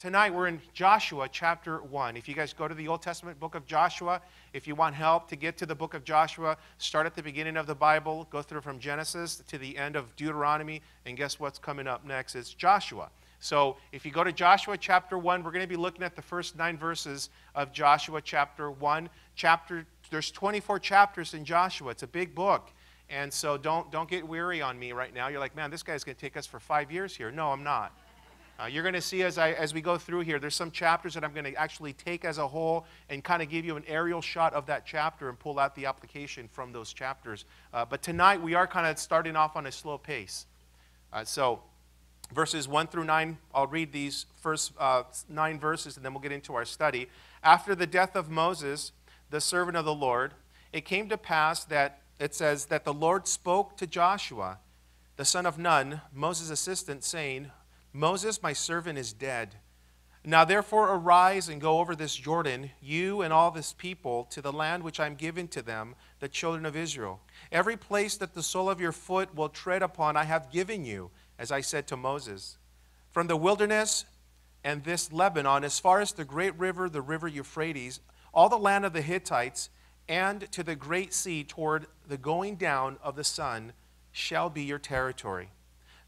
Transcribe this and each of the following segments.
Tonight we're in Joshua chapter 1. If you guys go to the Old Testament book of Joshua, if you want help to get to the book of Joshua, start at the beginning of the Bible, go through from Genesis to the end of Deuteronomy, and guess what's coming up next? It's Joshua. So if you go to Joshua chapter 1, we're going to be looking at the first nine verses of Joshua chapter 1. Chapter, there's 24 chapters in Joshua. It's a big book. And so don't, don't get weary on me right now. You're like, man, this guy's going to take us for five years here. No, I'm not. Uh, you're going to see as, I, as we go through here, there's some chapters that I'm going to actually take as a whole and kind of give you an aerial shot of that chapter and pull out the application from those chapters. Uh, but tonight we are kind of starting off on a slow pace. Uh, so, verses 1 through 9, I'll read these first uh, nine verses and then we'll get into our study. After the death of Moses, the servant of the Lord, it came to pass that it says that the Lord spoke to Joshua, the son of Nun, Moses' assistant, saying, Moses, my servant, is dead. Now therefore arise and go over this Jordan, you and all this people, to the land which I am giving to them, the children of Israel. Every place that the sole of your foot will tread upon, I have given you, as I said to Moses. From the wilderness and this Lebanon, as far as the great river, the river Euphrates, all the land of the Hittites, and to the great sea toward the going down of the sun, shall be your territory.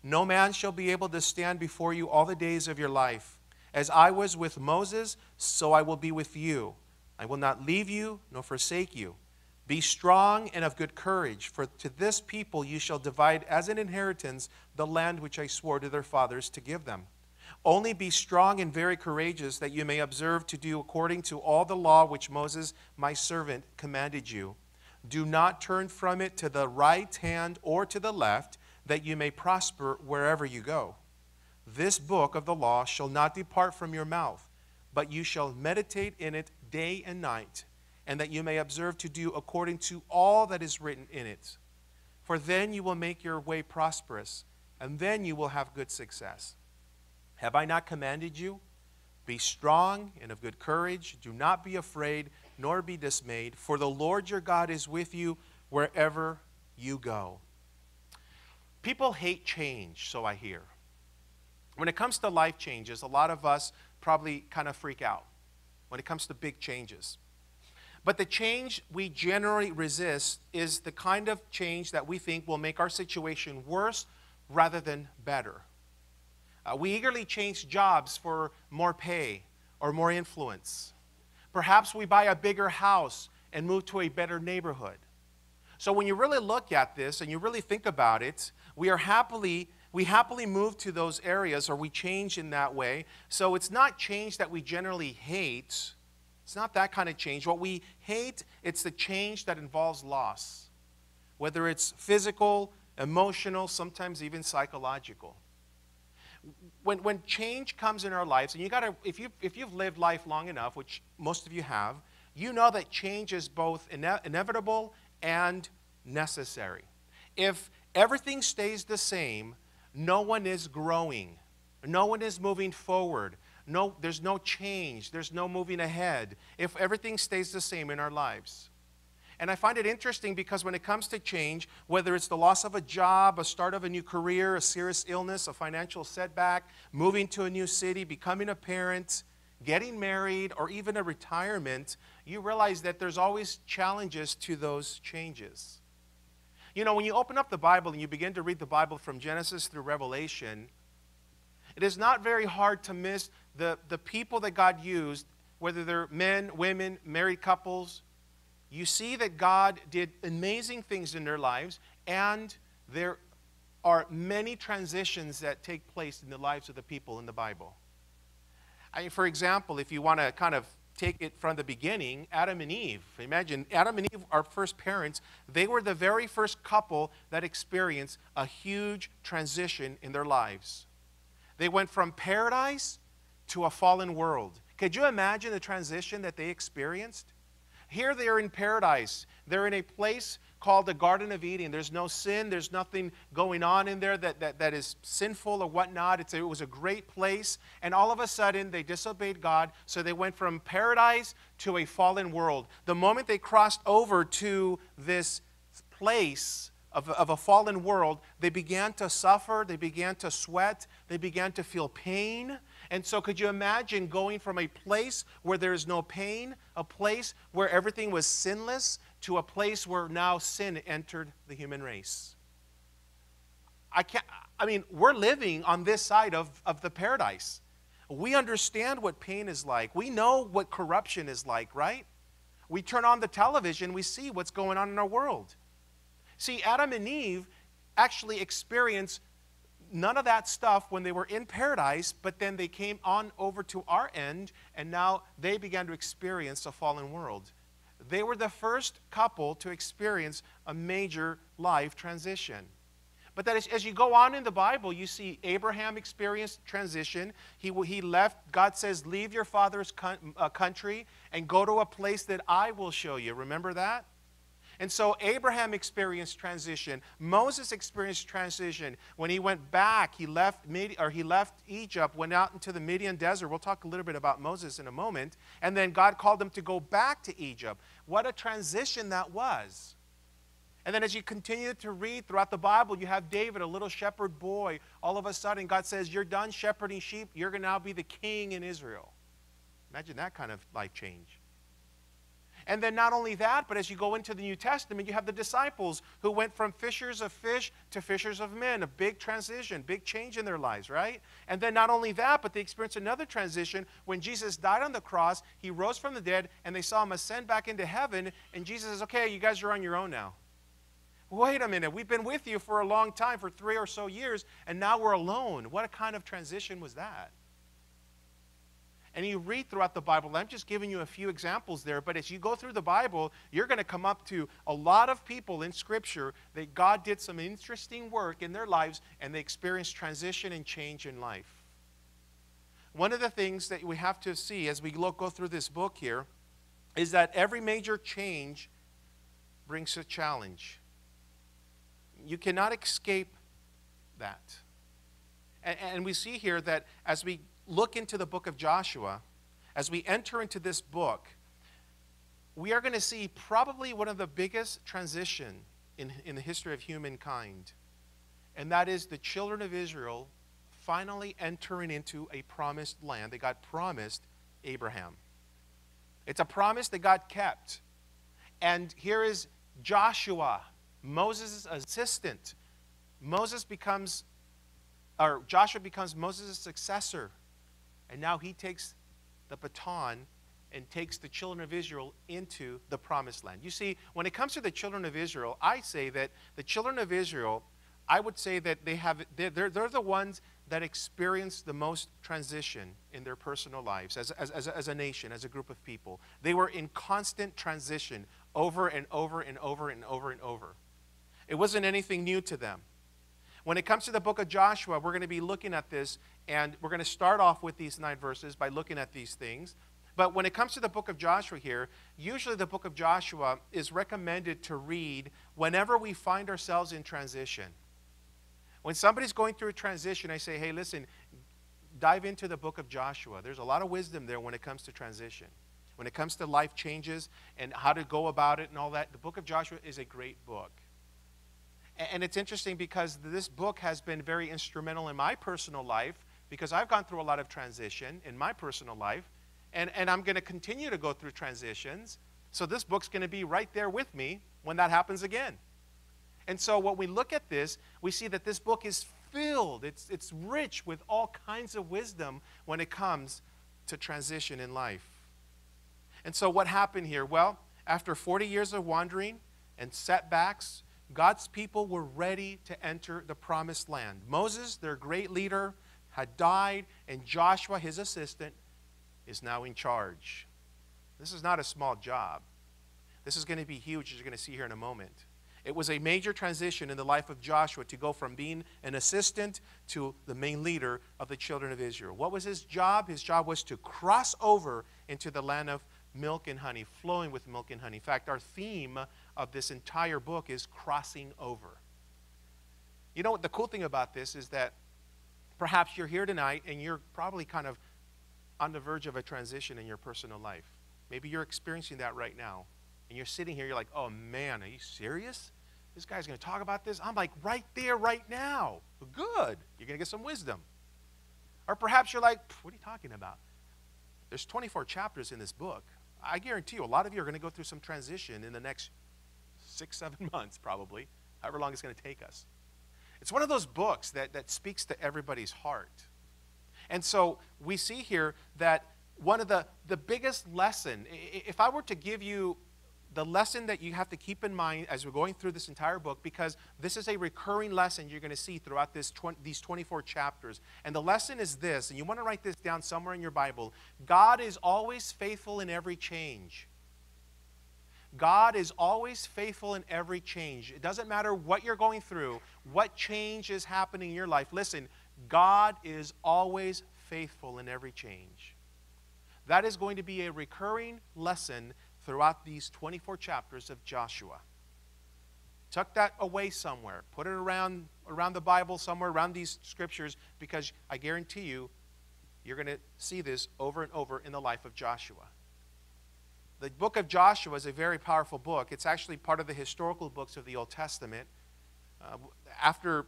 No man shall be able to stand before you all the days of your life. As I was with Moses, so I will be with you. I will not leave you nor forsake you. Be strong and of good courage, for to this people you shall divide as an inheritance the land which I swore to their fathers to give them. Only be strong and very courageous, that you may observe to do according to all the law which Moses, my servant, commanded you. Do not turn from it to the right hand or to the left that you may prosper wherever you go. This book of the law shall not depart from your mouth, but you shall meditate in it day and night, and that you may observe to do according to all that is written in it. For then you will make your way prosperous, and then you will have good success. Have I not commanded you? Be strong and of good courage. Do not be afraid, nor be dismayed, for the Lord your God is with you wherever you go. People hate change, so I hear. When it comes to life changes, a lot of us probably kind of freak out when it comes to big changes. But the change we generally resist is the kind of change that we think will make our situation worse rather than better. Uh, we eagerly change jobs for more pay or more influence. Perhaps we buy a bigger house and move to a better neighborhood. So when you really look at this and you really think about it, we are happily we happily move to those areas or we change in that way. So it's not change that we generally hate. It's not that kind of change. What we hate, it's the change that involves loss. Whether it's physical, emotional, sometimes even psychological. When, when change comes in our lives, and you gotta, if, you, if you've lived life long enough, which most of you have, you know that change is both ine- inevitable and necessary. If everything stays the same, no one is growing, no one is moving forward. No, there's no change. There's no moving ahead if everything stays the same in our lives. And I find it interesting because when it comes to change, whether it's the loss of a job, a start of a new career, a serious illness, a financial setback, moving to a new city, becoming a parent, getting married, or even a retirement, you realize that there's always challenges to those changes. You know, when you open up the Bible and you begin to read the Bible from Genesis through Revelation, it is not very hard to miss the, the people that God used, whether they're men, women, married couples. You see that God did amazing things in their lives, and there are many transitions that take place in the lives of the people in the Bible. I, mean, for example, if you want to kind of take it from the beginning, Adam and Eve. Imagine Adam and Eve, our first parents, they were the very first couple that experienced a huge transition in their lives. They went from paradise to a fallen world. Could you imagine the transition that they experienced? Here they are in paradise. They're in a place called the Garden of Eden. There's no sin, there's nothing going on in there that, that, that is sinful or whatnot. It's it was a great place. And all of a sudden, they disobeyed God, so they went from paradise to a fallen world. The moment they crossed over to this place, of, of, a fallen world, they began to suffer, they began to sweat, they began to feel pain, And so, could you imagine going from a place where there is no pain, a place where everything was sinless, to a place where now sin entered the human race? I can't, I mean, we're living on this side of, of the paradise. We understand what pain is like. We know what corruption is like, right? We turn on the television, we see what's going on in our world. See, Adam and Eve actually experienced none of that stuff when they were in paradise, but then they came on over to our end, and now they began to experience a fallen world. They were the first couple to experience a major life transition. But that is, as you go on in the Bible, you see Abraham experienced transition. He, he left, God says, Leave your father's uh, country and go to a place that I will show you. Remember that? And so Abraham experienced transition. Moses experienced transition. When he went back, he left, or he left Egypt, went out into the Midian desert. We'll talk a little bit about Moses in a moment. And then God called him to go back to Egypt. What a transition that was. And then as you continue to read throughout the Bible, you have David, a little shepherd boy. All of a sudden, God says, You're done shepherding sheep. You're going to now be the king in Israel. Imagine that kind of life change. And then not only that, but as you go into the New Testament, you have the disciples who went from fishers of fish to fishers of men, a big transition, big change in their lives, right? And then not only that, but they experienced another transition when Jesus died on the cross, he rose from the dead, and they saw him ascend back into heaven, and Jesus says, "Okay, you guys are on your own now." Wait a minute, we've been with you for a long time, for 3 or so years, and now we're alone. What a kind of transition was that? And you read throughout the Bible, I'm just giving you a few examples there, but as you go through the Bible, you're going to come up to a lot of people in Scripture that God did some interesting work in their lives and they experienced transition and change in life. One of the things that we have to see as we look, go through this book here is that every major change brings a challenge. You cannot escape that. And, and we see here that as we look into the book of Joshua, as we enter into this book, we are going to see probably one of the biggest transition in, in the history of humankind. And that is the children of Israel finally entering into a promised land. They got promised Abraham. It's a promise that God kept. And here is Joshua, Moses' assistant. Moses becomes, or Joshua becomes Moses' successor and now he takes the baton and takes the children of Israel into the promised land. You see, when it comes to the children of Israel, I say that the children of Israel, I would say that they have, they're, they're, they're the ones that experience the most transition in their personal lives as, as, as, as a nation, as a group of people. They were in constant transition over and over and over and over and over. It wasn't anything new to them. When it comes to the book of Joshua, we're going to be looking at this, and we're going to start off with these nine verses by looking at these things. But when it comes to the book of Joshua here, usually the book of Joshua is recommended to read whenever we find ourselves in transition. When somebody's going through a transition, I say, hey, listen, dive into the book of Joshua. There's a lot of wisdom there when it comes to transition. When it comes to life changes and how to go about it and all that, the book of Joshua is a great book. And it's interesting because this book has been very instrumental in my personal life because I've gone through a lot of transition in my personal life. And, and I'm going to continue to go through transitions. So this book's going to be right there with me when that happens again. And so when we look at this, we see that this book is filled, it's, it's rich with all kinds of wisdom when it comes to transition in life. And so what happened here? Well, after 40 years of wandering and setbacks, God's people were ready to enter the promised land. Moses, their great leader, had died, and Joshua, his assistant, is now in charge. This is not a small job. This is going to be huge, as you're going to see here in a moment. It was a major transition in the life of Joshua to go from being an assistant to the main leader of the children of Israel. What was his job? His job was to cross over into the land of milk and honey, flowing with milk and honey. In fact, our theme of this entire book is crossing over. You know what the cool thing about this is that perhaps you're here tonight and you're probably kind of on the verge of a transition in your personal life. Maybe you're experiencing that right now. And you're sitting here, you're like, oh man, are you serious? This guy's going to talk about this? I'm like, right there, right now. Good. You're going to get some wisdom. Or perhaps you're like, what are you talking about? There's 24 chapters in this book. I guarantee you, a lot of you are going to go through some transition in the next six, seven months, probably, however long it's going to take us. It's one of those books that, that speaks to everybody's heart. And so we see here that one of the, the biggest lesson, if I were to give you the lesson that you have to keep in mind as we're going through this entire book, because this is a recurring lesson you're going to see throughout this 20, these 24 chapters. And the lesson is this, and you want to write this down somewhere in your Bible God is always faithful in every change. God is always faithful in every change. It doesn't matter what you're going through, what change is happening in your life. Listen, God is always faithful in every change. That is going to be a recurring lesson throughout these 24 chapters of Joshua. Tuck that away somewhere. Put it around, around the Bible, somewhere around these scriptures, because I guarantee you, you're going to see this over and over in the life of Joshua. The book of Joshua is a very powerful book. It's actually part of the historical books of the Old Testament. Uh, after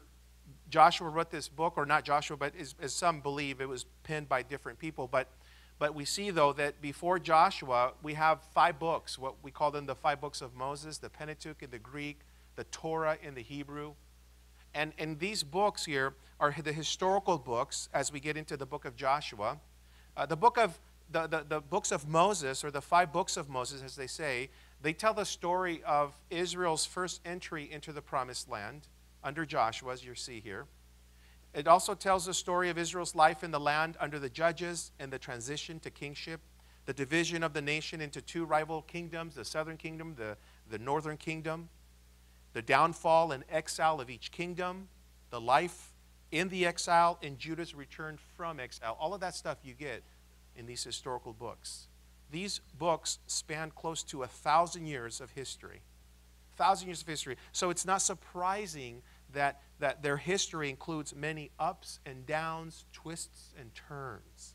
Joshua wrote this book, or not Joshua, but as, as some believe, it was penned by different people. But but we see, though, that before Joshua, we have five books, what we call them the five books of Moses, the Pentateuch in the Greek, the Torah in the Hebrew. And, and these books here are the historical books as we get into the book of Joshua. Uh, the book of the, the, the books of Moses, or the five books of Moses, as they say, they tell the story of Israel's first entry into the promised land under Joshua, as you see here. It also tells the story of Israel's life in the land under the judges and the transition to kingship, the division of the nation into two rival kingdoms the southern kingdom, the, the northern kingdom, the downfall and exile of each kingdom, the life in the exile, and Judah's return from exile. All of that stuff you get in these historical books. These books span close to a thousand years of history. Thousand years of history. So it's not surprising that, that their history includes many ups and downs, twists and turns.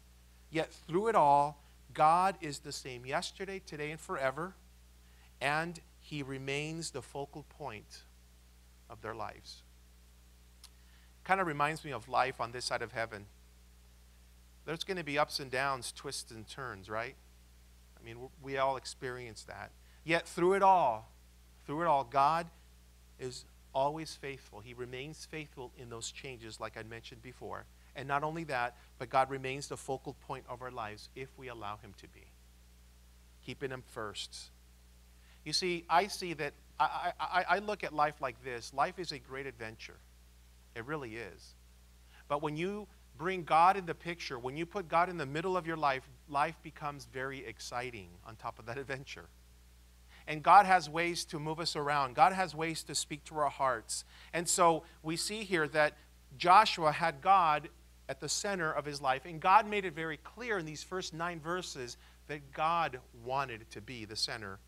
Yet through it all, God is the same yesterday, today, and forever, and He remains the focal point of their lives. Kind of reminds me of life on this side of heaven. There's going to be ups and downs, twists and turns, right? I mean, we all experience that. Yet through it all, through it all, God is always faithful. He remains faithful in those changes, like I mentioned before. And not only that, but God remains the focal point of our lives if we allow Him to be. Keeping Him first. You see, I see that, I, I, I look at life like this life is a great adventure. It really is. But when you bring God in the picture, when you put God in the middle of your life, life becomes very exciting on top of that adventure. And God has ways to move us around. God has ways to speak to our hearts. And so we see here that Joshua had God at the center of his life. And God made it very clear in these first nine verses that God wanted to be the center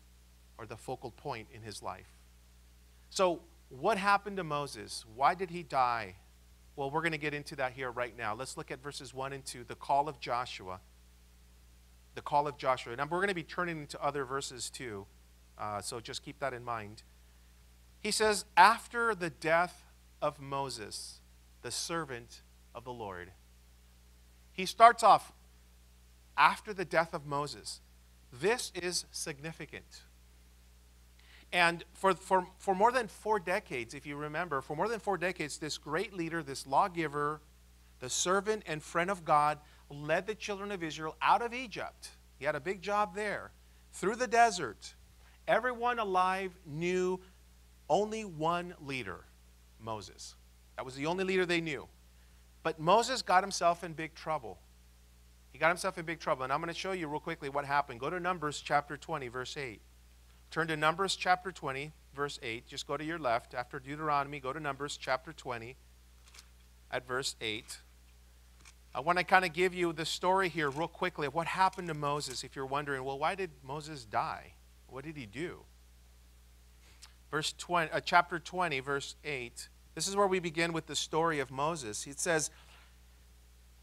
or the focal point in his life. So, what happened to Moses? Why did he die? Well, we're going to get into that here right now. Let's look at verses 1 and 2, the call of Joshua. The call of Joshua. And we're going to be turning into other verses too. Uh, so just keep that in mind. He says, After the death of Moses, the servant of the Lord. He starts off after the death of Moses. This is significant. And for, for, for more than four decades, if you remember, for more than four decades, this great leader, this lawgiver, the servant and friend of God, led the children of Israel out of Egypt. He had a big job there, through the desert, Everyone alive knew only one leader Moses. That was the only leader they knew. But Moses got himself in big trouble. He got himself in big trouble. And I'm going to show you real quickly what happened. Go to Numbers chapter 20, verse 8. Turn to Numbers chapter 20, verse 8. Just go to your left. After Deuteronomy, go to Numbers chapter 20 at verse 8. I want to kind of give you the story here real quickly of what happened to Moses if you're wondering, well, why did Moses die? What did he do? Verse 20, uh, chapter 20, verse 8. This is where we begin with the story of Moses. It says,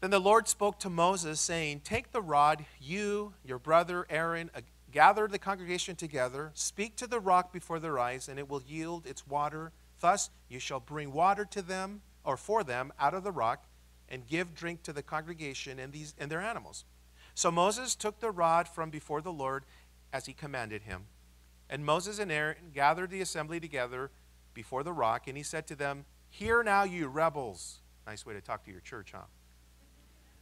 Then the Lord spoke to Moses, saying, Take the rod, you, your brother Aaron, gather the congregation together, speak to the rock before their eyes, and it will yield its water. Thus you shall bring water to them, or for them, out of the rock. and give drink to the congregation and, these, and their animals. So Moses took the rod from before the Lord as he commanded him. And Moses and Aaron gathered the assembly together before the rock, and he said to them, Hear now, you rebels. Nice way to talk to your church, huh?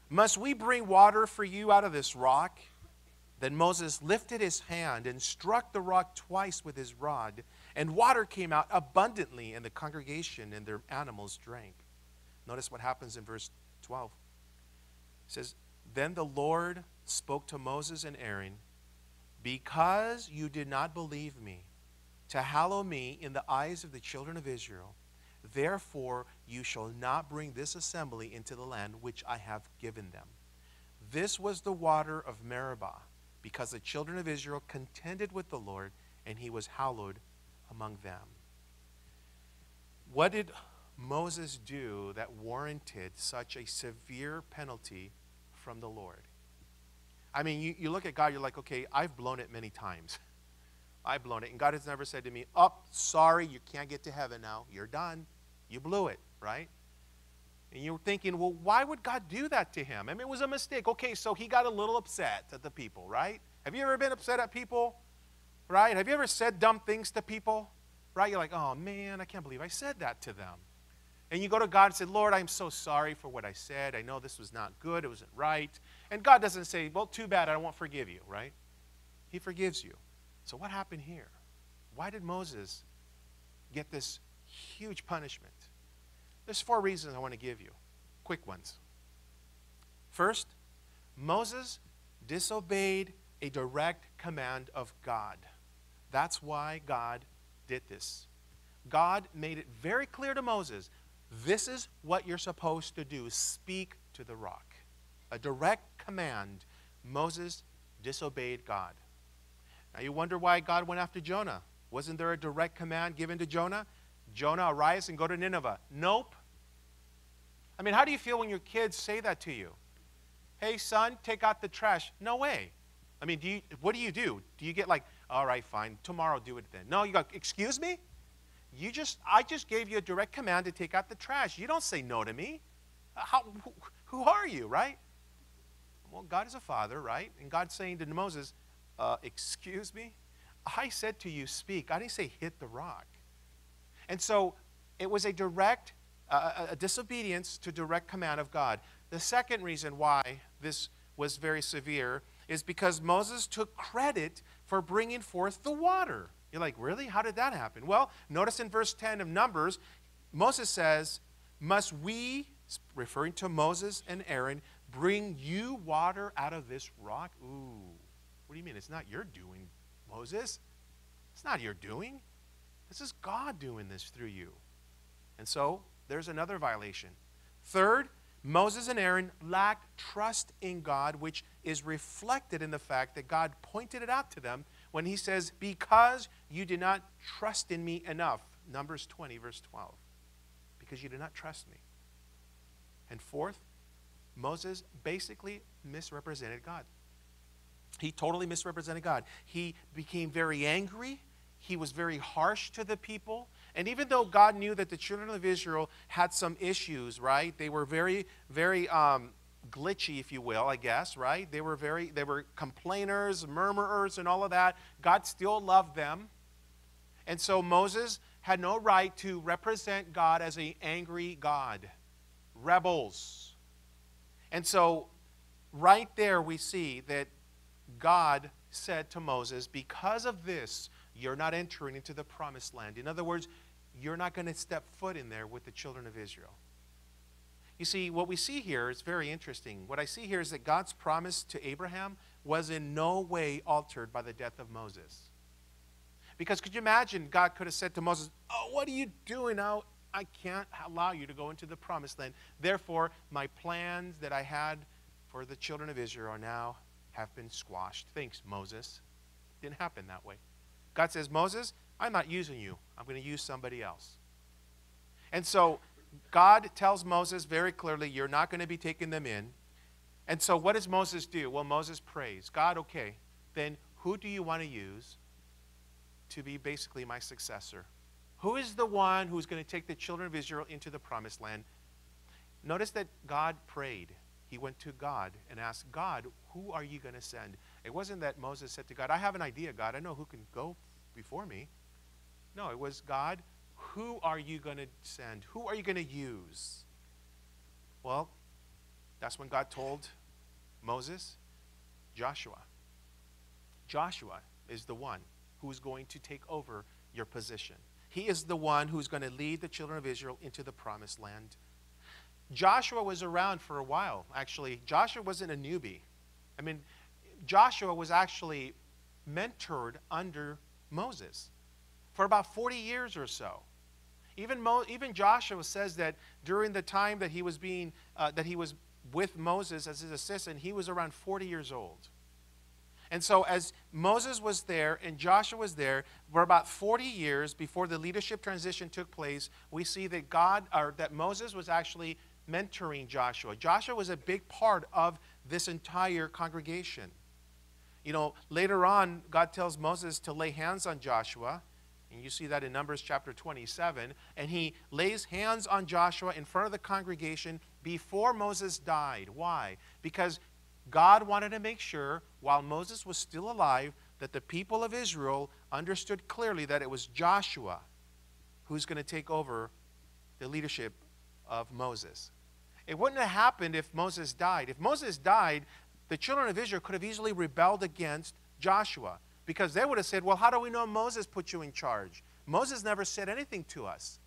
Must we bring water for you out of this rock? Then Moses lifted his hand and struck the rock twice with his rod, and water came out abundantly, and the congregation and their animals drank. Notice what happens in verse 12. It says, Then the Lord spoke to Moses and Aaron, Because you did not believe me, to hallow me in the eyes of the children of Israel, therefore you shall not bring this assembly into the land which I have given them. This was the water of Meribah, because the children of Israel contended with the Lord, and he was hallowed among them. What did Moses do that warranted such a severe penalty from the Lord? I mean, you, you look at God, you're like, okay, I've blown it many times. I've blown it. And God has never said to me, oh, sorry, you can't get to heaven now. You're done. You blew it, right? And you're thinking, well, why would God do that to him? I mean, it was a mistake. Okay, so he got a little upset at the people, right? Have you ever been upset at people? Right? Have you ever said dumb things to people? Right? You're like, oh man, I can't believe I said that to them. And you go to God and say, Lord, I'm so sorry for what I said. I know this was not good. It wasn't right. And God doesn't say, well, too bad. I won't forgive you, right? He forgives you. So what happened here? Why did Moses get this huge punishment? There's four reasons I want to give you. Quick ones. First, Moses disobeyed a direct command of God. That's why God did this. God made it very clear to Moses this is what you're supposed to do speak to the rock. A direct command. Moses disobeyed God. Now you wonder why God went after Jonah. Wasn't there a direct command given to Jonah? Jonah, arise and go to Nineveh. Nope. I mean, how do you feel when your kids say that to you? Hey, son, take out the trash. No way. I mean, do you, what do you do? Do you get like, all right, fine, tomorrow do it then? No, you go, excuse me? You just, I just gave you a direct command to take out the trash. You don't say no to me. How, who, are you, right? Well, God is a father, right? And God's saying to Moses, uh, excuse me? I said to you, speak. I didn't say hit the rock. And so it was a direct, a disobedience to direct command of God. The second reason why this was very severe is because Moses took credit for bringing forth the water. You're like, really? How did that happen? Well, notice in verse 10 of Numbers, Moses says, Must we, referring to Moses and Aaron, bring you water out of this rock? Ooh, what do you mean? It's not your doing, Moses. It's not your doing. This is God doing this through you. And so there's another violation. Third, Moses and Aaron lacked trust in God, which is reflected in the fact that God pointed it out to them when he says, Because you did not trust in me enough. Numbers 20, verse 12. Because you did not trust me. And fourth, Moses basically misrepresented God. He totally misrepresented God. He became very angry. He was very harsh to the people. And even though God knew that the children of Israel had some issues, right? They were very, very um, glitchy, if you will, I guess, right? They were very, they were complainers, murmurers, and all of that. God still loved them. And so Moses had no right to represent God as an angry God. Rebels. And so, right there, we see that God said to Moses, Because of this, you're not entering into the promised land. In other words, you're not going to step foot in there with the children of Israel. You see, what we see here is very interesting. What I see here is that God's promise to Abraham was in no way altered by the death of Moses. Because could you imagine God could have said to Moses, Oh, what are you doing now? I can't allow you to go into the promised land. Therefore, my plans that I had for the children of Israel are now have been squashed. Thanks, Moses. Didn't happen that way. God says, Moses, I'm not using you. I'm going to use somebody else. And so God tells Moses very clearly, You're not going to be taking them in. And so what does Moses do? Well, Moses prays, God, okay, then who do you want to use to be basically my successor? Who is the one who's going to take the children of Israel into the promised land? Notice that God prayed. He went to God and asked, God, who are you going to send? It wasn't that Moses said to God, I have an idea, God. I know who can go before me. No, it was God, who are you going to send? Who are you going to use? Well, that's when God told Moses, Joshua. Joshua is the one who's going to take over your position. He is the one who's going to lead the children of Israel into the promised land. Joshua was around for a while, actually. Joshua wasn't a newbie. I mean, Joshua was actually mentored under Moses for about 40 years or so. Even, Mo, even Joshua says that during the time that he was being uh, that he was with Moses as his assistant, he was around 40 years old. And so, as Moses was there and Joshua was there, for about 40 years before the leadership transition took place, we see that God, or that Moses was actually mentoring Joshua. Joshua was a big part of this entire congregation. You know, later on, God tells Moses to lay hands on Joshua. And you see that in Numbers chapter 27. And he lays hands on Joshua in front of the congregation before Moses died. Why? Because God wanted to make sure, while Moses was still alive, that the people of Israel understood clearly that it was Joshua who's going to take over the leadership of Moses. It wouldn't have happened if Moses died. If Moses died, the children of Israel could have easily rebelled against Joshua because they would have said, Well, how do we know Moses put you in charge? Moses never said anything to us.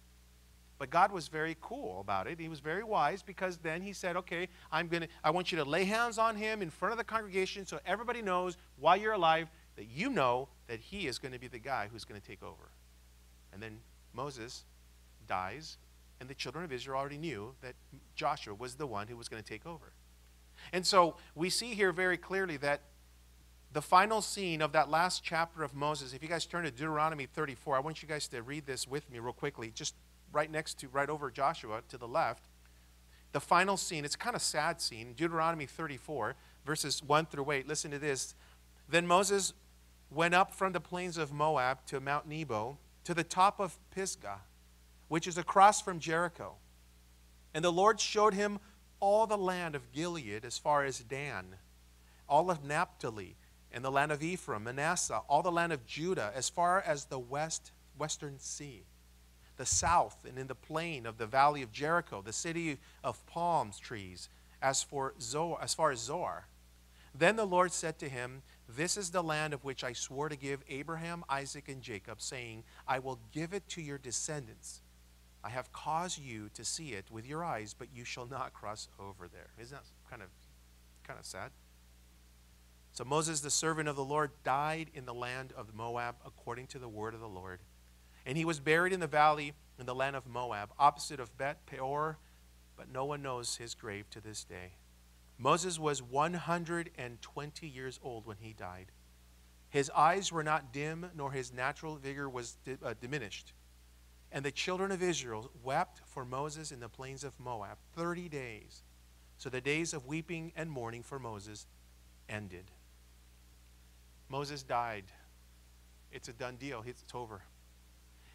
But God was very cool about it. He was very wise because then he said, "Okay, I'm going to I want you to lay hands on him in front of the congregation so everybody knows while you're alive that you know that he is going to be the guy who's going to take over." And then Moses dies, and the children of Israel already knew that Joshua was the one who was going to take over. And so we see here very clearly that the final scene of that last chapter of Moses, if you guys turn to Deuteronomy 34, I want you guys to read this with me real quickly. Just right next to, right over Joshua to the left. The final scene, it's kind of sad scene, Deuteronomy 34, verses 1 through 8. Listen to this. Then Moses went up from the plains of Moab to Mount Nebo, to the top of Pisgah, which is across from Jericho. And the Lord showed him all the land of Gilead as far as Dan, all of Naphtali, and the land of Ephraim, Manasseh, all the land of Judah, as far as the west, western sea the south and in the plain of the valley of Jericho, the city of palm trees, as, for Zoar, as far as Zoar. Then the Lord said to him, This is the land of which I swore to give Abraham, Isaac, and Jacob, saying, I will give it to your descendants. I have caused you to see it with your eyes, but you shall not cross over there. Isn't that kind of, kind of sad? So Moses, the servant of the Lord, died in the land of Moab according to the word of the Lord. And he was buried in the valley in the land of Moab, opposite of Beth Peor, but no one knows his grave to this day. Moses was 120 years old when he died. His eyes were not dim, nor his natural vigor was uh, diminished. And the children of Israel wept for Moses in the plains of Moab 30 days. So the days of weeping and mourning for Moses ended. Moses died. It's a done deal. It's over.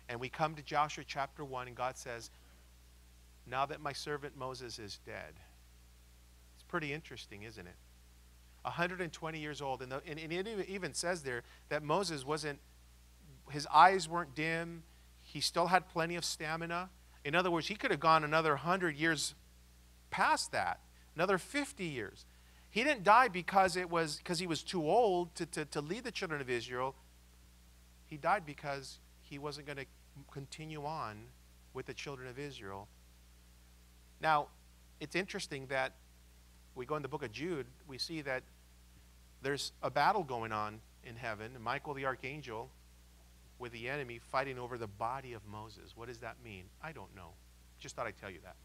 And we come to Joshua chapter 1, and God says, Now that my servant Moses is dead. It's pretty interesting, isn't it? 120 years old. And, the, and, and it even says there that Moses wasn't, his eyes weren't dim. He still had plenty of stamina. In other words, he could have gone another 100 years past that, another 50 years. He didn't die because it was because he was too old to, to, to lead the children of Israel. He died because he wasn't going to continue on with the children of Israel. Now, it's interesting that we go in the book of Jude, we see that there's a battle going on in heaven, Michael the archangel with the enemy fighting over the body of Moses. What does that mean? I don't know. Just thought I'd tell you that.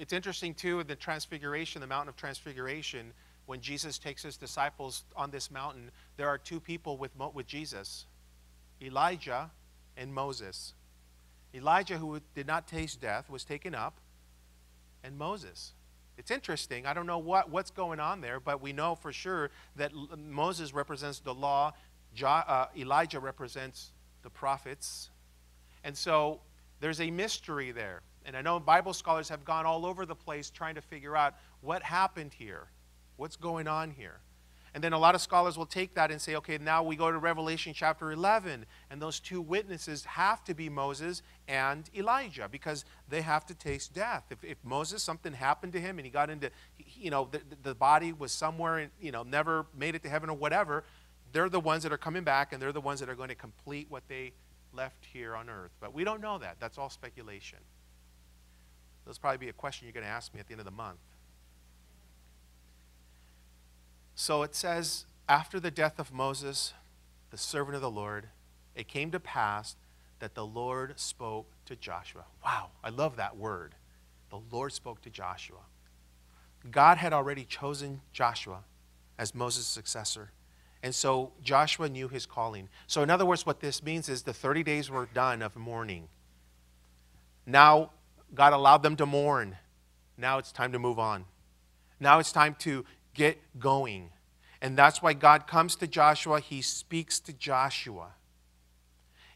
It's interesting, too, in the Transfiguration, the Mountain of Transfiguration, when Jesus takes his disciples on this mountain, there are two people with, with Jesus Elijah and Moses. Elijah, who did not taste death, was taken up, and Moses. It's interesting. I don't know what, what's going on there, but we know for sure that Moses represents the law, uh, Elijah represents the prophets. And so there's a mystery there. And I know Bible scholars have gone all over the place trying to figure out what happened here. What's going on here? And then a lot of scholars will take that and say, okay, now we go to Revelation chapter 11, and those two witnesses have to be Moses and Elijah because they have to taste death. If, if Moses, something happened to him and he got into, you know, the, the body was somewhere, and, you know, never made it to heaven or whatever, they're the ones that are coming back and they're the ones that are going to complete what they left here on earth. But we don't know that. That's all speculation. There'll probably be a question you're going to ask me at the end of the month. So it says, after the death of Moses, the servant of the Lord, it came to pass that the Lord spoke to Joshua. Wow, I love that word. The Lord spoke to Joshua. God had already chosen Joshua as Moses' successor. And so Joshua knew his calling. So, in other words, what this means is the 30 days were done of mourning. Now, God allowed them to mourn. Now it's time to move on. Now it's time to get going. And that's why God comes to Joshua, he speaks to Joshua.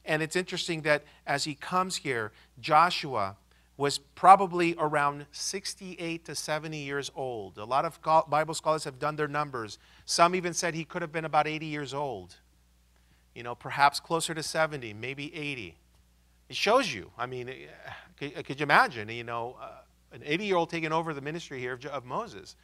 And it's interesting that as he comes here, Joshua was probably around 68 to 70 years old. A lot of Bible scholars have done their numbers. Some even said he could have been about 80 years old. You know, perhaps closer to 70, maybe 80. It shows you. I mean, could, could you imagine, you know, uh, an 80 year old taking over the ministry here of, of Moses?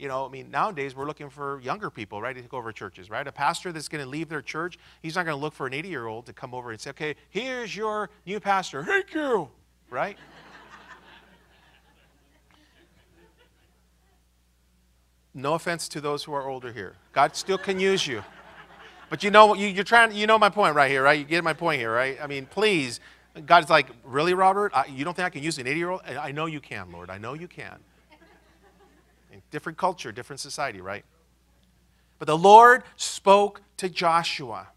you know, I mean, nowadays we're looking for younger people, right, to take over churches, right? A pastor that's going to leave their church, he's not going to look for an 80 year old to come over and say, okay, here's your new pastor. Thank you, right? no offense to those who are older here. God still can use you. But you know, you, you're trying, you know my point right here, right? You get my point here, right? I mean, please, God's like, really, Robert? I, you don't think I can use an 80 year old? I know you can, Lord. I know you can. In Different culture, different society, right? But the Lord spoke to Joshua.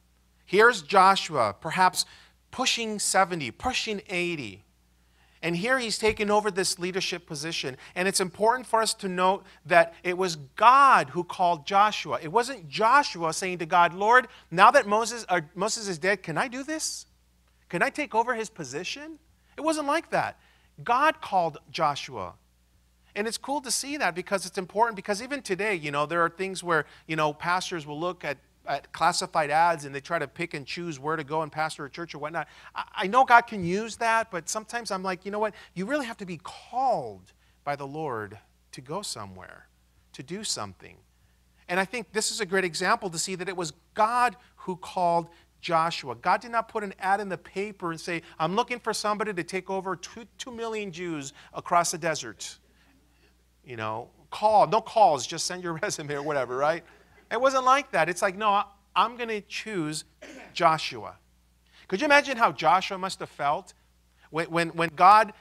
Here's Joshua, perhaps pushing 70, pushing 80. And here he's taken over this leadership position. And it's important for us to note that it was God who called Joshua. It wasn't Joshua saying to God, Lord, now that Moses, Moses is dead, can I do this? Can I take over his position? It wasn't like that. God called Joshua. And it's cool to see that because it's important because even today, you know, there are things where, you know, pastors will look at, at classified ads and they try to pick and choose where to go and pastor a church or whatnot. I, I know God can use that, but sometimes I'm like, you know what? You really have to be called by the Lord to go somewhere, to do something. And I think this is a great example to see that it was God who called Joshua. God did not put an ad in the paper and say, I'm looking for somebody to take over two, two million Jews across the desert you know, call, no calls, just send your resume or whatever, right? It wasn't like that. It's like, no, I'm going to choose Joshua. Could you imagine how Joshua must have felt when, when, when God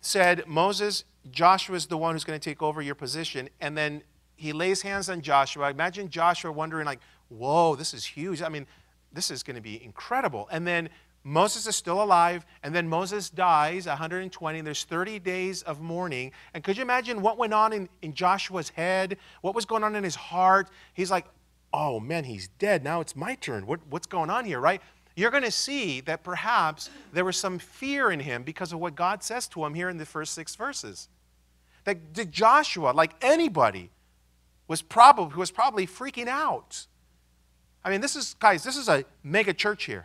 said, Moses, Joshua is the one who's going to take over your position, and then he lays hands on Joshua. Imagine Joshua wondering, like, whoa, this is huge. I mean, this is going to be incredible. And then Moses is still alive, and then Moses dies, 120, and there's 30 days of mourning. And could you imagine what went on in, in Joshua's head? What was going on in his heart? He's like, oh man, he's dead. Now it's my turn. What, what's going on here, right? You're going to see that perhaps there was some fear in him because of what God says to him here in the first six verses. That did Joshua, like anybody, was probably, was probably freaking out. I mean, this is, guys, this is a mega church here.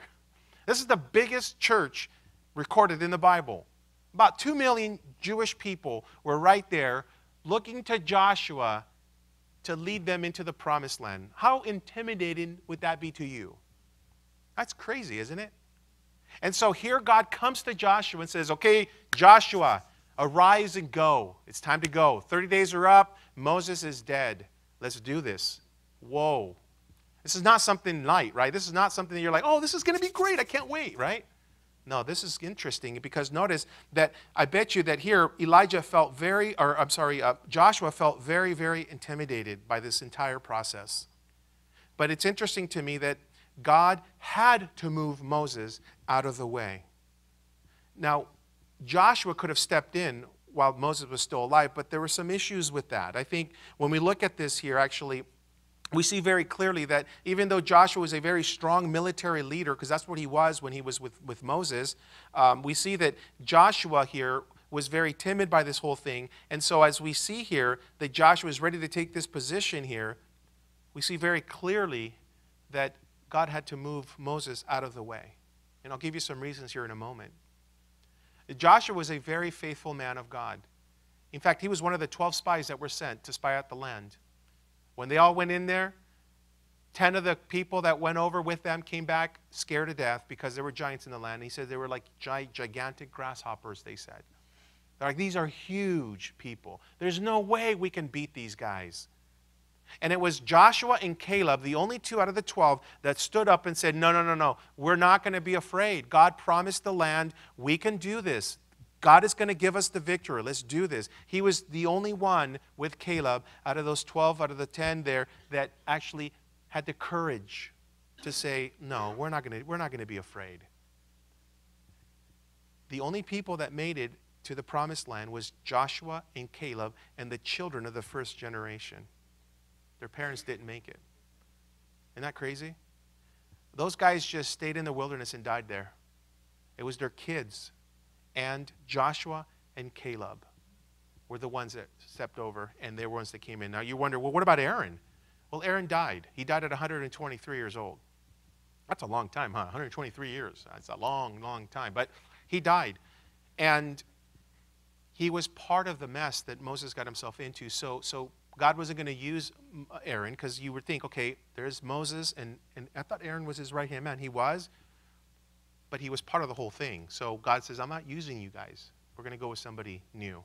This is the biggest church recorded in the Bible. About 2 million Jewish people were right there looking to Joshua to lead them into the promised land. How intimidating would that be to you? That's crazy, isn't it? And so here God comes to Joshua and says, Okay, Joshua, arise and go. It's time to go. 30 days are up. Moses is dead. Let's do this. Whoa. This is not something light, right? This is not something that you're like, oh, this is going to be great. I can't wait, right? No, this is interesting because notice that I bet you that here Elijah felt very, or I'm sorry, uh, Joshua felt very, very intimidated by this entire process. But it's interesting to me that God had to move Moses out of the way. Now, Joshua could have stepped in while Moses was still alive, but there were some issues with that. I think when we look at this here, actually, we see very clearly that even though Joshua was a very strong military leader, because that's what he was when he was with, with Moses, um, we see that Joshua here was very timid by this whole thing. And so, as we see here that Joshua is ready to take this position here, we see very clearly that God had to move Moses out of the way. And I'll give you some reasons here in a moment. Joshua was a very faithful man of God. In fact, he was one of the 12 spies that were sent to spy out the land. When they all went in there, 10 of the people that went over with them came back scared to death because there were giants in the land. And He said they were like gigantic grasshoppers, they said. They're like, these are huge people. There's no way we can beat these guys. And it was Joshua and Caleb, the only two out of the 12, that stood up and said, No, no, no, no. We're not going to be afraid. God promised the land. We can do this. God is going to give us the victory. Let's do this. He was the only one with Caleb out of those 12, out of the 10 there, that actually had the courage to say, No, we're not going to, we're not going to be afraid. The only people that made it to the promised land was Joshua and Caleb and the children of the first generation. Their parents didn't make it. Isn't that crazy? Those guys just stayed in the wilderness and died there. It was their kids. And Joshua and Caleb were the ones that stepped over, and they were ones that came in. Now you wonder, well, what about Aaron? Well, Aaron died. He died at 123 years old. That's a long time, huh? 123 years. That's a long, long time. But he died. And he was part of the mess that Moses got himself into. So, so God wasn't going to use Aaron because you would think, okay, there's Moses, and, and I thought Aaron was his right hand man. He was, but he was part of the whole thing. So God says, I'm not using you guys. We're going to go with somebody new.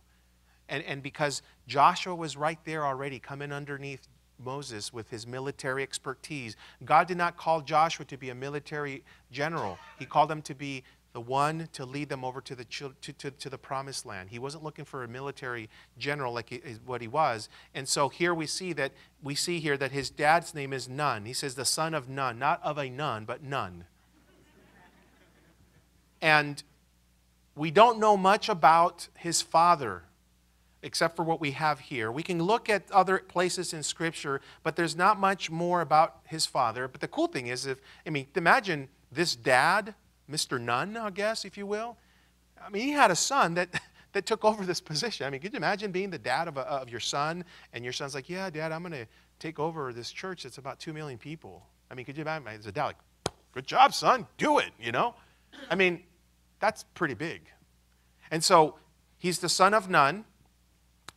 And, and because Joshua was right there already, coming underneath Moses with his military expertise, God did not call Joshua to be a military general. He called him to be the one to lead them over to the, to, to, to the promised land. He wasn't looking for a military general like he, what he was. And so here we see that we see here that his dad's name is Nun. He says the son of Nun, not of a nun, but Nun. And we don't know much about his father except for what we have here. We can look at other places in Scripture, but there's not much more about his father. But the cool thing is, if I mean, imagine this dad Mr. Nun, I guess, if you will. I mean, he had a son that, that took over this position. I mean, could you imagine being the dad of, a, of your son, and your son's like, yeah, dad, I'm going to take over this church that's about 2 million people. I mean, could you imagine? As a dad, like, good job, son, do it, you know? I mean, that's pretty big. And so he's the son of Nun,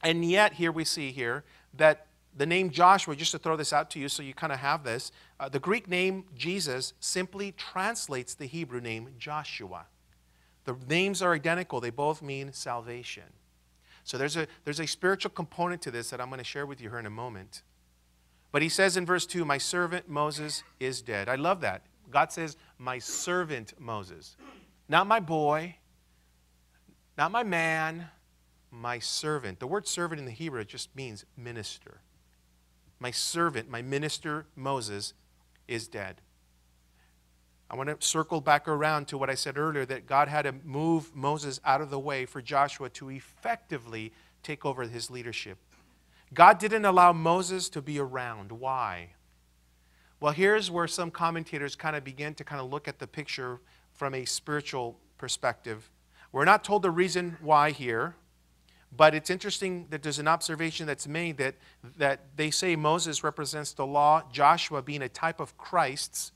and yet here we see here that the name Joshua, just to throw this out to you so you kind of have this, uh, the Greek name Jesus simply translates the Hebrew name Joshua. The names are identical, they both mean salvation. So there's a, there's a spiritual component to this that I'm going to share with you here in a moment. But he says in verse 2, My servant Moses is dead. I love that. God says, My servant Moses. Not my boy, not my man, my servant. The word servant in the Hebrew just means minister my servant, my minister Moses, is dead. I want to circle back around to what I said earlier that God had to move Moses out of the way for Joshua to effectively take over his leadership. God didn't allow Moses to be around. Why? Well, here's where some commentators kind of begin to kind of look at the picture from a spiritual perspective. We're not told the reason why here. But it's interesting that there's an observation that's made that, that they say Moses represents the law, Joshua being a type of Christ's.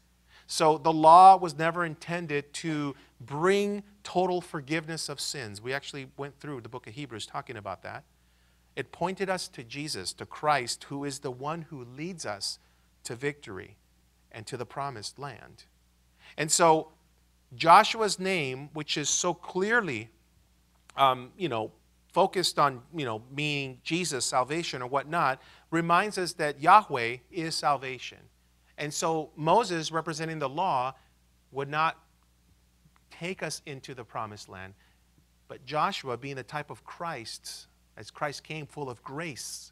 So the law was never intended to bring total forgiveness of sins. We actually went through the book of Hebrews talking about that. It pointed us to Jesus, to Christ, who is the one who leads us to victory and to the promised land. And so Joshua's name, which is so clearly, um, you know, focused on, you know, meaning Jesus, salvation, or whatnot, reminds us that Yahweh is salvation. And so Moses, representing the law, would not take us into the promised land. But Joshua, being the type of Christ, as Christ came full of grace,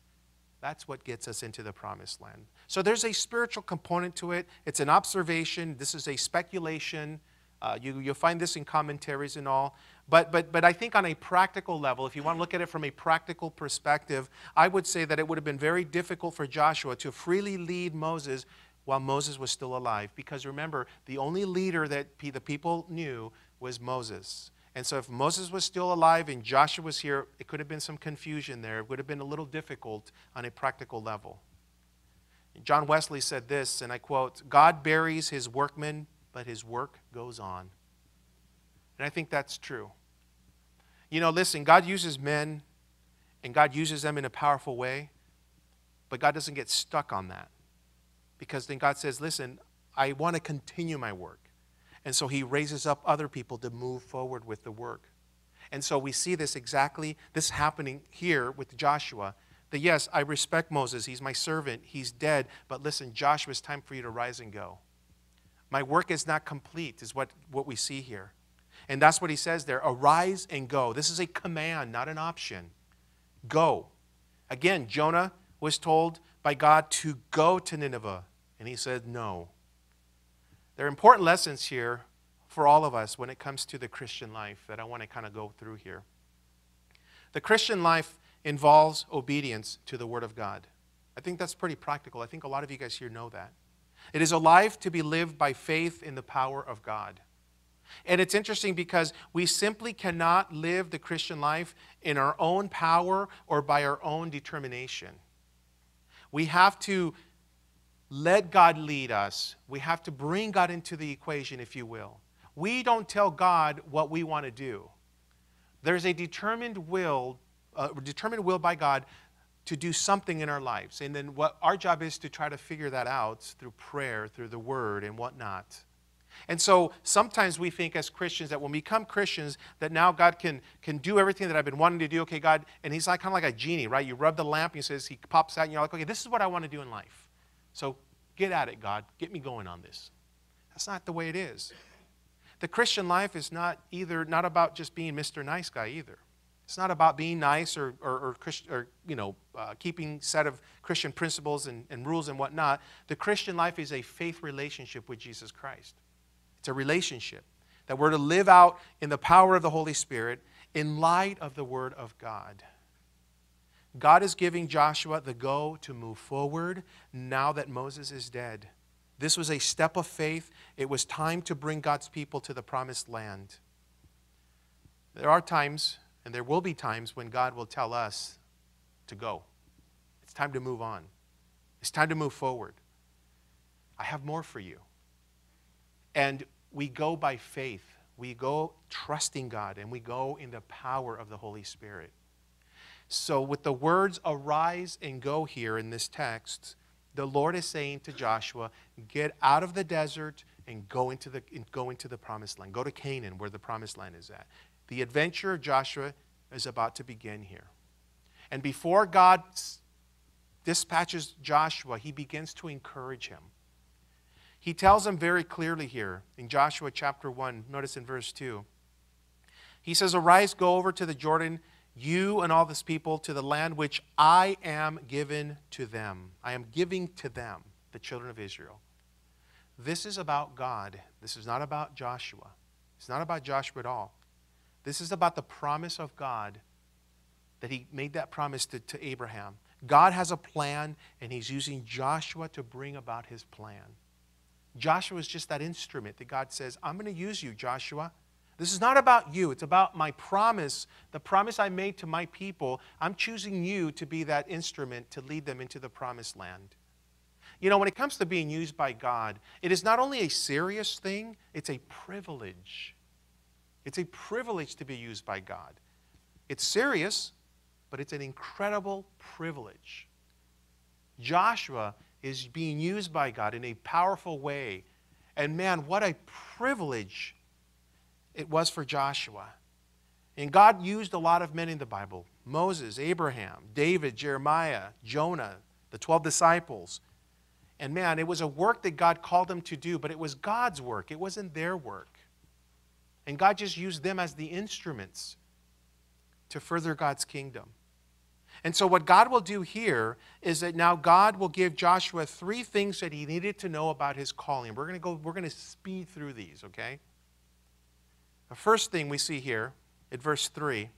that's what gets us into the promised land. So there's a spiritual component to it. It's an observation. This is a speculation. Uh, you, you'll find this in commentaries and all. But, but, but I think on a practical level, if you want to look at it from a practical perspective, I would say that it would have been very difficult for Joshua to freely lead Moses while Moses was still alive. Because remember, the only leader that the people knew was Moses. And so if Moses was still alive and Joshua was here, it could have been some confusion there. It would have been a little difficult on a practical level. John Wesley said this, and I quote God buries his workmen, but his work goes on. And I think that's true. You know, listen, God uses men and God uses them in a powerful way, but God doesn't get stuck on that. Because then God says, listen, I want to continue my work. And so he raises up other people to move forward with the work. And so we see this exactly, this happening here with Joshua. That yes, I respect Moses. He's my servant. He's dead. But listen, Joshua, it's time for you to rise and go. My work is not complete, is what, what we see here. And that's what he says there arise and go. This is a command, not an option. Go. Again, Jonah was told by God to go to Nineveh, and he said no. There are important lessons here for all of us when it comes to the Christian life that I want to kind of go through here. The Christian life involves obedience to the Word of God. I think that's pretty practical. I think a lot of you guys here know that. It is a life to be lived by faith in the power of God. And it's interesting because we simply cannot live the Christian life in our own power or by our own determination. We have to let God lead us. We have to bring God into the equation, if you will. We don't tell God what we want to do. There's a determined will, uh, determined will by God to do something in our lives. And then what our job is to try to figure that out through prayer, through the word, and whatnot. And so sometimes we think as Christians that when we become Christians, that now God can, can do everything that I've been wanting to do. Okay, God, and He's like kind of like a genie, right? You rub the lamp, and He says, He pops out, and you're like, okay, this is what I want to do in life. So get at it, God. Get me going on this. That's not the way it is. The Christian life is not either not about just being Mr. Nice Guy either. It's not about being nice or, or, or, or you know, uh, keeping set of Christian principles and, and rules and whatnot. The Christian life is a faith relationship with Jesus Christ. It's a relationship that we're to live out in the power of the Holy Spirit in light of the Word of God. God is giving Joshua the go to move forward now that Moses is dead. This was a step of faith. It was time to bring God's people to the promised land. There are times, and there will be times, when God will tell us to go. It's time to move on. It's time to move forward. I have more for you. And we go by faith. We go trusting God, and we go in the power of the Holy Spirit. So, with the words arise and go here in this text, the Lord is saying to Joshua, get out of the desert and go into the, go into the promised land. Go to Canaan, where the promised land is at. The adventure of Joshua is about to begin here. And before God dispatches Joshua, he begins to encourage him. He tells him very clearly here in Joshua chapter 1, notice in verse 2. He says, Arise, go over to the Jordan you and all this people to the land which I am given to them. I am giving to them, the children of Israel. This is about God. This is not about Joshua. It's not about Joshua at all. This is about the promise of God that he made that promise to, to Abraham. God has a plan, and he's using Joshua to bring about his plan. Joshua is just that instrument that God says, I'm going to use you, Joshua. This is not about you. It's about my promise, the promise I made to my people. I'm choosing you to be that instrument to lead them into the promised land. You know, when it comes to being used by God, it is not only a serious thing, it's a privilege. It's a privilege to be used by God. It's serious, but it's an incredible privilege. Joshua is being used by God in a powerful way. And man, what a privilege it was for Joshua. And God used a lot of men in the Bible Moses, Abraham, David, Jeremiah, Jonah, the 12 disciples. And man, it was a work that God called them to do, but it was God's work, it wasn't their work. And God just used them as the instruments to further God's kingdom. And so, what God will do here is that now God will give Joshua three things that he needed to know about his calling. We're going to go, we're going to speed through these, okay? The first thing we see here at verse 3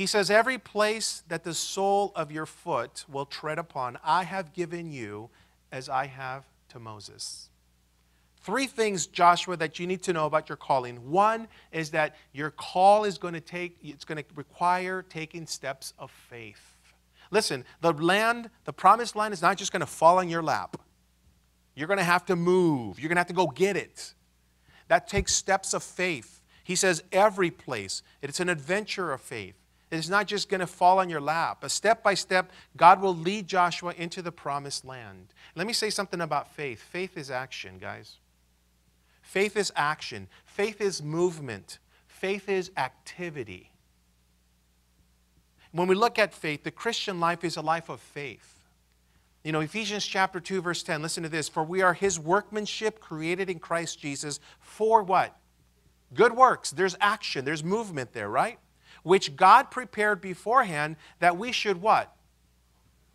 he says, Every place that the sole of your foot will tread upon, I have given you as I have to Moses. Three things, Joshua, that you need to know about your calling. One is that your call is going to take, it's going to require taking steps of faith. Listen, the land, the promised land is not just going to fall on your lap. You're going to have to move. You're going to have to go get it. That takes steps of faith. He says every place. It's an adventure of faith. It's not just going to fall on your lap. But step by step, God will lead Joshua into the promised land. Let me say something about faith. Faith is action, guys. Faith is action. Faith is movement. Faith is activity. When we look at faith, the Christian life is a life of faith. You know, Ephesians chapter 2, verse 10, listen to this. For we are his workmanship created in Christ Jesus for what? Good works. There's action, there's movement there, right? which God prepared beforehand that we should what?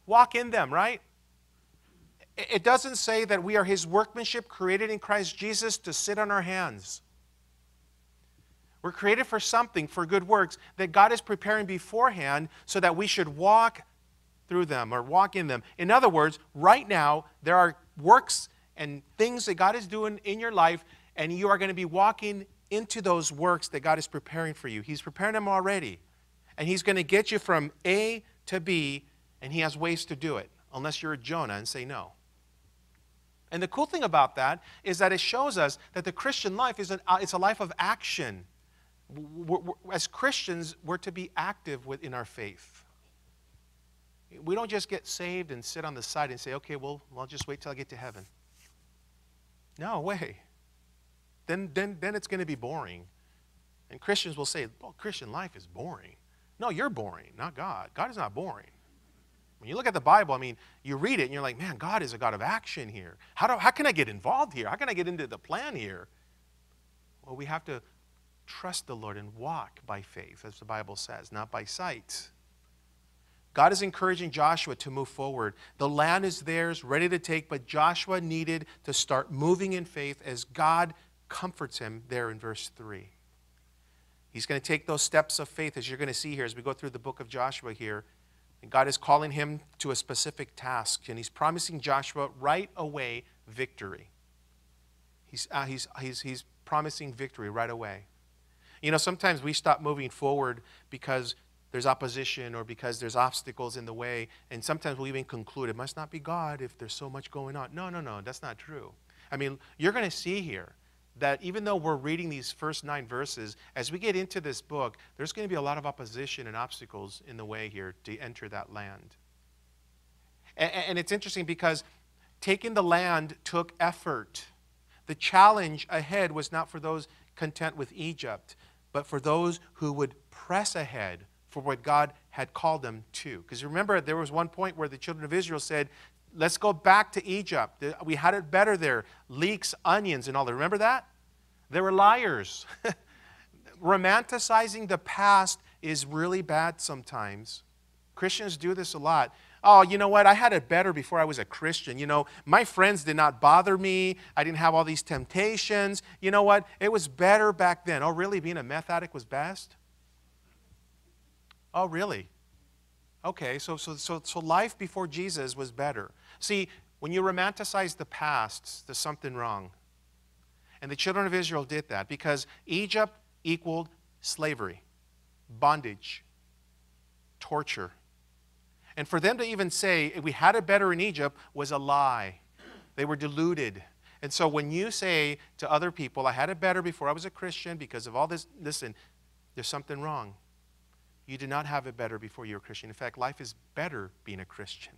Walk in them, right? It doesn't say that we are his workmanship created in Christ Jesus to sit on our hands. We're created for something, for good works, that God is preparing beforehand so that we should walk through them or walk in them. In other words, right now, there are works and things that God is doing in your life, and you are going to be walking into those works that God is preparing for you. He's preparing them already. And He's going to get you from A to B, and He has ways to do it, unless you're a Jonah and say no. And the cool thing about that is that it shows us that the Christian life is an, uh, it's a life of action. We're, we're, as Christians, we're to be active within our faith. We don't just get saved and sit on the side and say, okay, well, I'll just wait till I get to heaven. No way then, then, then it's going to be boring. And Christians will say, well, Christian life is boring. No, you're boring, not God. God is not boring. When you look at the Bible, I mean, you read it and you're like, man, God is a God of action here. How, do, how can I get involved here? How can I get into the plan here? Well, we have to trust the Lord and walk by faith, as the Bible says, not by sight. God is encouraging Joshua to move forward. The land is theirs, ready to take, but Joshua needed to start moving in faith as God comforts him there in verse 3. He's going to take those steps of faith, as you're going to see here as we go through the book of Joshua here. And God is calling him to a specific task, and he's promising Joshua right away victory. He's, uh, he's, he's, he's promising victory right away. You know, sometimes we stop moving forward because there's opposition or because there's obstacles in the way, and sometimes we even conclude it must not be God if there's so much going on. No, no, no, that's not true. I mean, you're going to see here that even though we're reading these first nine verses, as we get into this book, there's going to be a lot of opposition and obstacles in the way here to enter that land. And, and it's interesting because taking the land took effort. The challenge ahead was not for those content with Egypt, but for those who would press ahead for what God had called them to. Because remember, there was one point where the children of Israel said, Let's go back to Egypt. We had it better there. Leeks, onions, and all that. Remember that? They were liars. Romanticizing the past is really bad sometimes. Christians do this a lot. Oh, you know what? I had it better before I was a Christian. You know, my friends did not bother me. I didn't have all these temptations. You know what? It was better back then. Oh, really? Being a meth addict was best? Oh, really? Okay, so, so, so, so life before Jesus was better. See, when you romanticize the past, there's something wrong. And the children of Israel did that because Egypt equaled slavery, bondage, torture. And for them to even say we had it better in Egypt was a lie. They were deluded. And so when you say to other people, I had it better before I was a Christian because of all this, listen, there's something wrong. You did not have it better before you were a Christian. In fact, life is better being a Christian.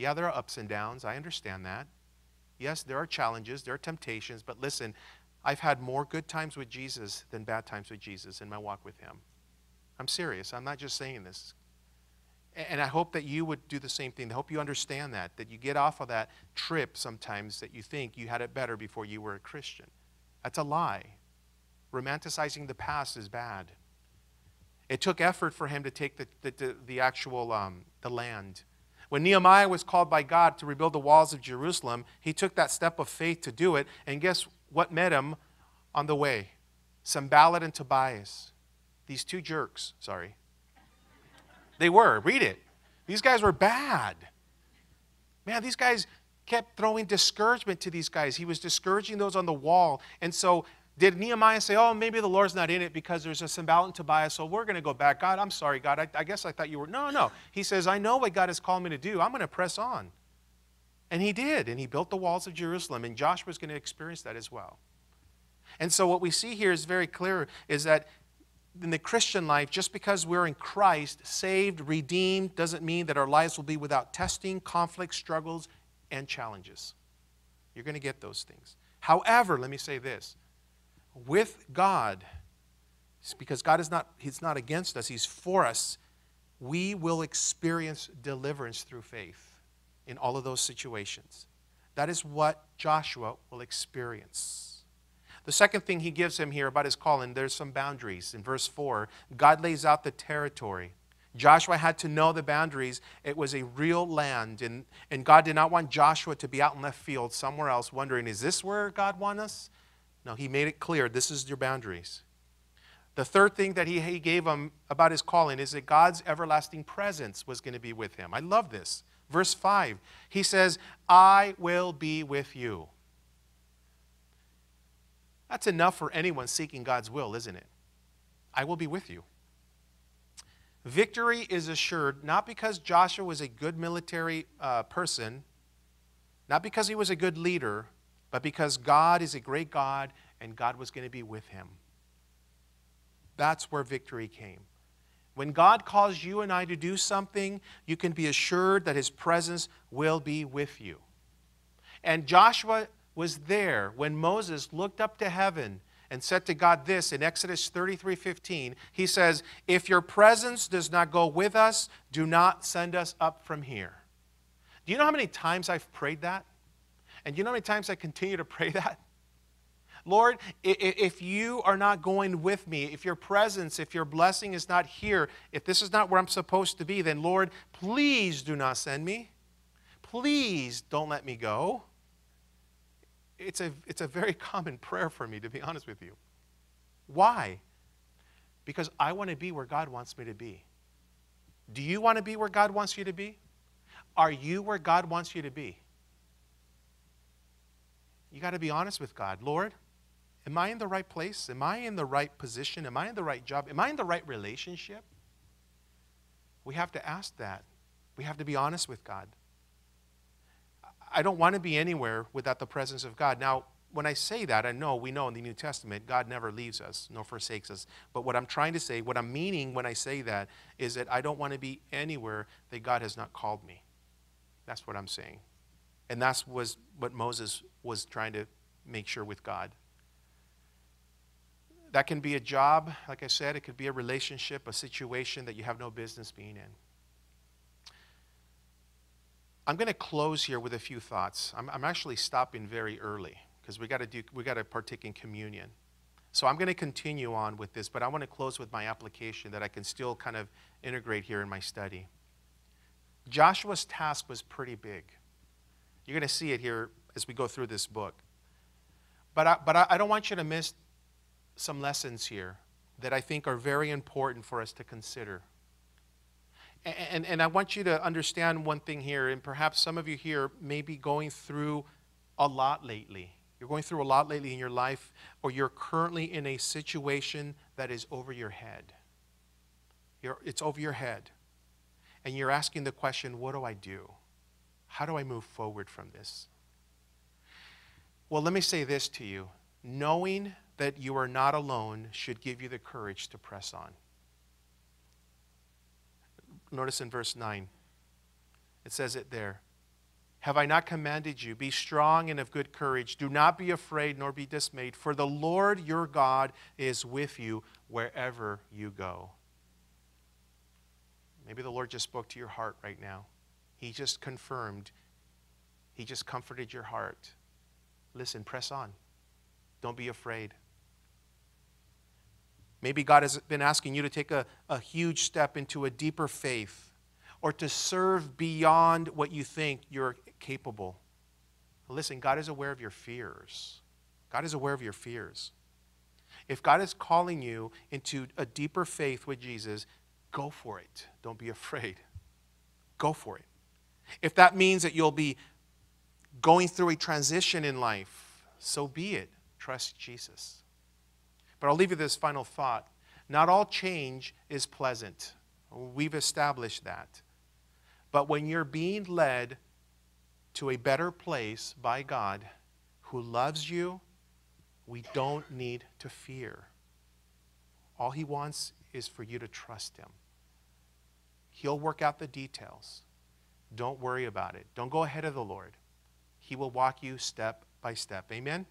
Yeah, there are ups and downs. I understand that. Yes, there are challenges, there are temptations, but listen, I've had more good times with Jesus than bad times with Jesus in my walk with Him. I'm serious. I'm not just saying this. And I hope that you would do the same thing. I hope you understand that, that you get off of that trip sometimes that you think you had it better before you were a Christian. That's a lie. Romanticizing the past is bad. It took effort for him to take the, the, the, the actual um, the land. When Nehemiah was called by God to rebuild the walls of Jerusalem, he took that step of faith to do it. And guess what met him on the way. Sanballat and Tobias. These two jerks, sorry. They were. Read it. These guys were bad. Man, these guys kept throwing discouragement to these guys. He was discouraging those on the wall. And so did Nehemiah say, oh, maybe the Lord's not in it because there's a Sanballat and Tobias, so we're going to go back? God, I'm sorry, God. I, I guess I thought you were. No, no. He says, I know what God has called me to do. I'm going to press on. And he did. And he built the walls of Jerusalem. And Joshua's going to experience that as well. And so what we see here is very clear is that in the Christian life, just because we're in Christ, saved, redeemed, doesn't mean that our lives will be without testing, conflict, struggles, and challenges. You're going to get those things. However, let me say this with God, because God is not, He's not against us, He's for us, we will experience deliverance through faith in all of those situations. That is what Joshua will experience. The second thing he gives him here about his calling, there's some boundaries. In verse 4, God lays out the territory. Joshua had to know the boundaries. It was a real land, and, and God did not want Joshua to be out in left field somewhere else wondering, is this where God wants us? No, he made it clear this is your boundaries. The third thing that he, he gave him about his calling is that God's everlasting presence was going to be with him. I love this. Verse 5, he says, I will be with you. That's enough for anyone seeking God's will, isn't it? I will be with you. Victory is assured not because Joshua was a good military uh, person, not because he was a good leader, but because God is a great God and God was going to be with him. That's where victory came. When God calls you and I to do something, you can be assured that his presence will be with you. And Joshua was there when Moses looked up to heaven and said to God this in Exodus 33 15. He says, If your presence does not go with us, do not send us up from here. Do you know how many times I've prayed that? And you know how many times I continue to pray that? Lord, if you are not going with me, if your presence, if your blessing is not here, if this is not where I'm supposed to be, then Lord, please do not send me. Please don't let me go. It's a, it's a very common prayer for me, to be honest with you. Why? Because I want to be where God wants me to be. Do you want to be where God wants you to be? Are you where God wants you to be? You got to be honest with God. Lord, am I in the right place? Am I in the right position? Am I in the right job? Am I in the right relationship? We have to ask that. We have to be honest with God. I don't want to be anywhere without the presence of God. Now, when I say that, I know we know in the New Testament, God never leaves us nor forsakes us. But what I'm trying to say, what I'm meaning when I say that, is that I don't want to be anywhere that God has not called me. That's what I'm saying. And that's was what Moses was trying to make sure with God. That can be a job, like I said, it could be a relationship, a situation that you have no business being in. I'm going to close here with a few thoughts. I'm, I'm actually stopping very early because we got to do we got to partake in communion. So I'm going to continue on with this, but I want to close with my application that I can still kind of integrate here in my study. Joshua's task was pretty big. You're going to see it here as we go through this book. But I, but I don't want you to miss some lessons here that I think are very important for us to consider. And, and, and I want you to understand one thing here, and perhaps some of you here may be going through a lot lately. You're going through a lot lately in your life, or you're currently in a situation that is over your head. You're, it's over your head. And you're asking the question, what do I do? How do I move forward from this? Well, let me say this to you knowing that you are not alone should give you the courage to press on. Notice in verse 9, it says it there. Have I not commanded you? Be strong and of good courage. Do not be afraid nor be dismayed, for the Lord your God is with you wherever you go. Maybe the Lord just spoke to your heart right now. He just confirmed, He just comforted your heart. Listen, press on. Don't be afraid. Maybe God has been asking you to take a, a huge step into a deeper faith or to serve beyond what you think you're capable. Listen, God is aware of your fears. God is aware of your fears. If God is calling you into a deeper faith with Jesus, go for it. Don't be afraid. Go for it. If that means that you'll be going through a transition in life, so be it. Trust Jesus. But I'll leave you this final thought. Not all change is pleasant. We've established that. But when you're being led to a better place by God who loves you, we don't need to fear. All He wants is for you to trust Him. He'll work out the details. Don't worry about it. Don't go ahead of the Lord. He will walk you step by step. Amen?